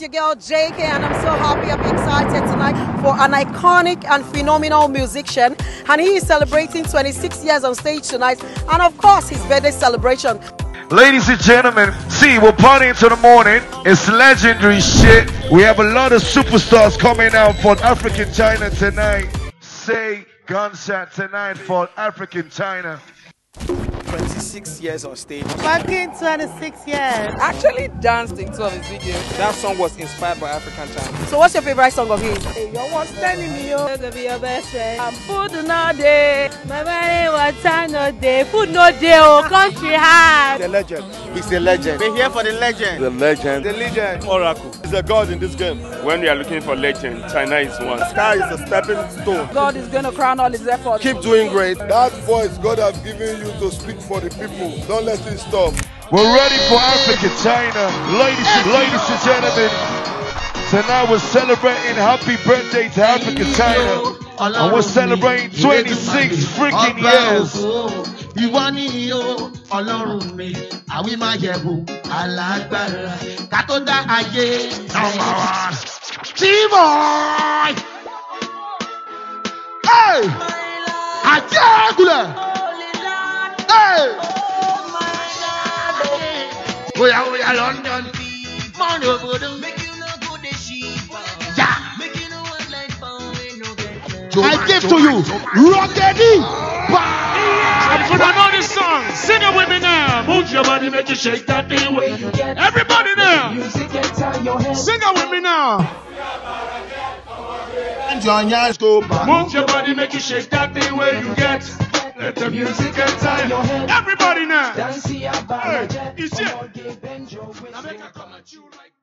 your girl JK, and I'm so happy, I'm excited tonight for an iconic and phenomenal musician. And he is celebrating 26 years on stage tonight, and of course, his birthday celebration. Ladies and gentlemen, see, we're partying till the morning. It's legendary shit. We have a lot of superstars coming out for African China tonight. Say gunshot tonight for African China. 26 years on stage. Fucking 26 years. Actually danced in two of his videos. That song was inspired by African China. So, what's your favorite song of his? Hey, you want standing me up? To be your best friend. I'm food no day. My money water no day. Food no day. Oh, country hard. The legend. He's a legend. We're here for the legend. The legend. The legend. Oracle. He's a god in this game. When we are looking for legend, China is one. Sky is a stepping stone. God is going to crown all his efforts. Keep doing great. That voice God has given you to speak for the people. Don't let it stop. We're ready for Africa China. Ladies and ladies and gentlemen, tonight we're celebrating happy birthday to Africa China. And we're celebrating 26 freaking years. Ìwọ ni o ọlọ́run mi àwí máa yẹ̀wò alágbára ká tó dá ayé one. T-boy! Hey! Àjẹ́gùlẹ̀! Hey! Oya oya London, mọ́ni òbòdó. I give to you, Rockedy! If you don't know this song, sing it with me now. Move your body, make you shake that thing Everybody now. Sing it with me now. And your hands go back. Move your body, make you shake that thing where you get. Let the music enter your head. Everybody now. Hey, see it? Now make I come at you like